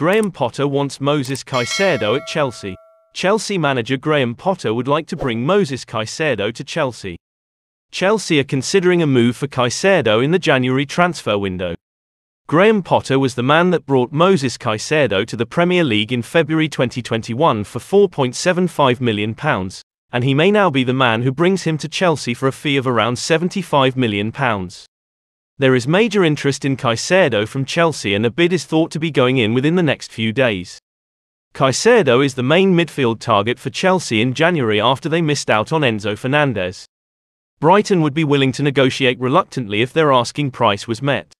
Graham Potter wants Moises Caicedo at Chelsea. Chelsea manager Graham Potter would like to bring Moises Caicedo to Chelsea. Chelsea are considering a move for Caicedo in the January transfer window. Graham Potter was the man that brought Moises Caicedo to the Premier League in February 2021 for £4.75 million, and he may now be the man who brings him to Chelsea for a fee of around £75 million. There is major interest in Caicedo from Chelsea and a bid is thought to be going in within the next few days. Caicedo is the main midfield target for Chelsea in January after they missed out on Enzo Fernandez. Brighton would be willing to negotiate reluctantly if their asking price was met.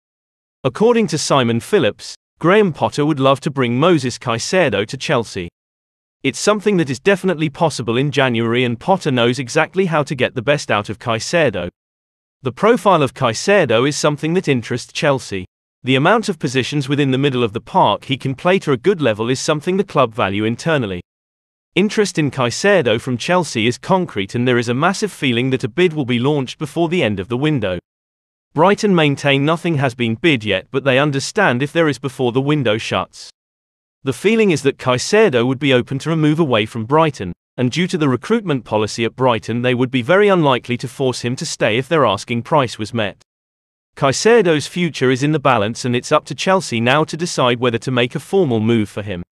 According to Simon Phillips, Graham Potter would love to bring Moises Caicedo to Chelsea. It's something that is definitely possible in January and Potter knows exactly how to get the best out of Caicedo. The profile of Caicedo is something that interests Chelsea. The amount of positions within the middle of the park he can play to a good level is something the club value internally. Interest in Caicedo from Chelsea is concrete and there is a massive feeling that a bid will be launched before the end of the window. Brighton maintain nothing has been bid yet but they understand if there is before the window shuts. The feeling is that Caicedo would be open to a move away from Brighton, and due to the recruitment policy at Brighton, they would be very unlikely to force him to stay if their asking price was met. Caicedo's future is in the balance, and it's up to Chelsea now to decide whether to make a formal move for him.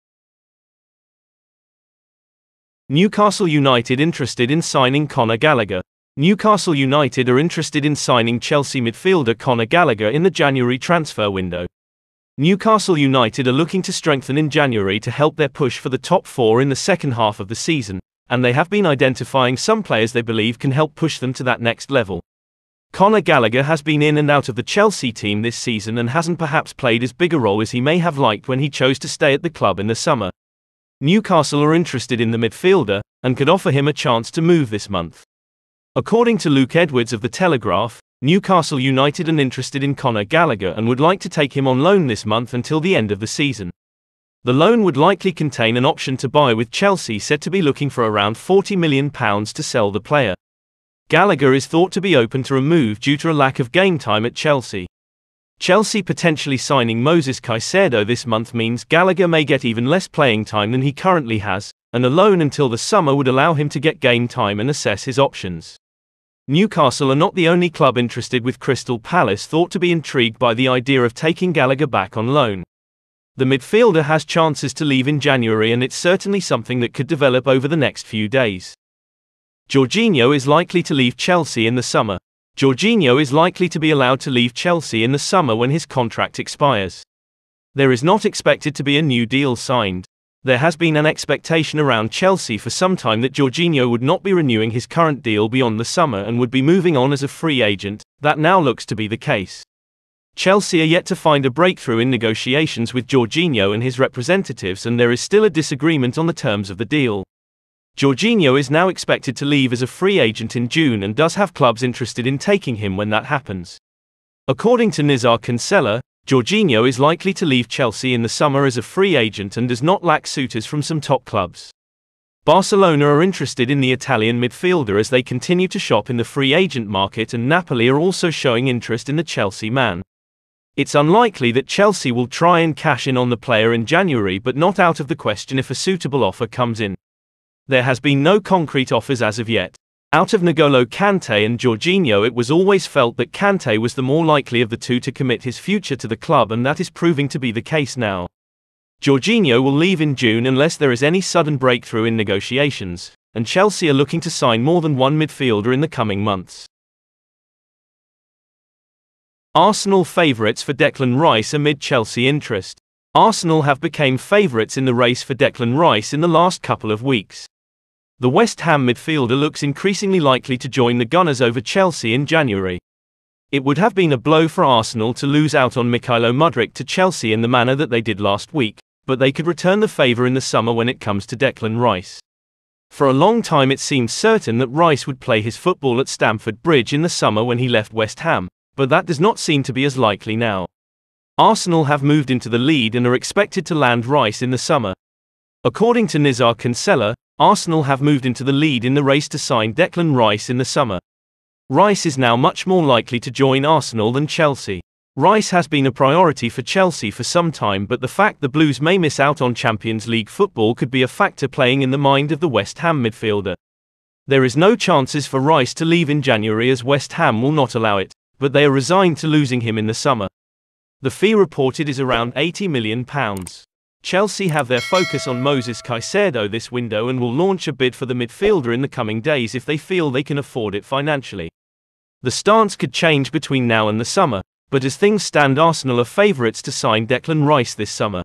Newcastle United interested in signing Conor Gallagher. Newcastle United are interested in signing Chelsea midfielder Conor Gallagher in the January transfer window. Newcastle United are looking to strengthen in January to help their push for the top four in the second half of the season, and they have been identifying some players they believe can help push them to that next level. Conor Gallagher has been in and out of the Chelsea team this season and hasn't perhaps played as big a role as he may have liked when he chose to stay at the club in the summer. Newcastle are interested in the midfielder and could offer him a chance to move this month. According to Luke Edwards of The Telegraph, Newcastle United are interested in Conor Gallagher and would like to take him on loan this month until the end of the season. The loan would likely contain an option to buy with Chelsea said to be looking for around £40 million to sell the player. Gallagher is thought to be open to a move due to a lack of game time at Chelsea. Chelsea potentially signing Moises Caicedo this month means Gallagher may get even less playing time than he currently has, and a loan until the summer would allow him to get game time and assess his options. Newcastle are not the only club interested with Crystal Palace thought to be intrigued by the idea of taking Gallagher back on loan. The midfielder has chances to leave in January and it's certainly something that could develop over the next few days. Jorginho is likely to leave Chelsea in the summer. Jorginho is likely to be allowed to leave Chelsea in the summer when his contract expires. There is not expected to be a new deal signed. There has been an expectation around Chelsea for some time that Jorginho would not be renewing his current deal beyond the summer and would be moving on as a free agent. That now looks to be the case. Chelsea are yet to find a breakthrough in negotiations with Jorginho and his representatives, and there is still a disagreement on the terms of the deal. Jorginho is now expected to leave as a free agent in June and does have clubs interested in taking him when that happens. According to Nizaar Kinsella, Jorginho is likely to leave Chelsea in the summer as a free agent and does not lack suitors from some top clubs. Barcelona are interested in the Italian midfielder as they continue to shop in the free agent market, and Napoli are also showing interest in the Chelsea man. It's unlikely that Chelsea will try and cash in on the player in January, but not out of the question if a suitable offer comes in. There has been no concrete offers as of yet. Out of N'Golo Kante and Jorginho, it was always felt that Kante was the more likely of the two to commit his future to the club, and that is proving to be the case now. Jorginho will leave in June unless there is any sudden breakthrough in negotiations, and Chelsea are looking to sign more than one midfielder in the coming months. Arsenal favourites for Declan Rice amid Chelsea interest. Arsenal have become favourites in the race for Declan Rice in the last couple of weeks. The West Ham midfielder looks increasingly likely to join the Gunners over Chelsea in January. It would have been a blow for Arsenal to lose out on Mykhailo Mudryk to Chelsea in the manner that they did last week, but they could return the favour in the summer when it comes to Declan Rice. For a long time it seemed certain that Rice would play his football at Stamford Bridge in the summer when he left West Ham, but that does not seem to be as likely now. Arsenal have moved into the lead and are expected to land Rice in the summer. According to Nizaar Kinsella, Arsenal have moved into the lead in the race to sign Declan Rice in the summer. Rice is now much more likely to join Arsenal than Chelsea. Rice has been a priority for Chelsea for some time, but the fact the Blues may miss out on Champions League football could be a factor playing in the mind of the West Ham midfielder. There is no chances for Rice to leave in January as West Ham will not allow it, but they are resigned to losing him in the summer. The fee reported is around £80 million. Chelsea have their focus on Moises Caicedo this window and will launch a bid for the midfielder in the coming days if they feel they can afford it financially. The stance could change between now and the summer, but as things stand Arsenal are favourites to sign Declan Rice this summer.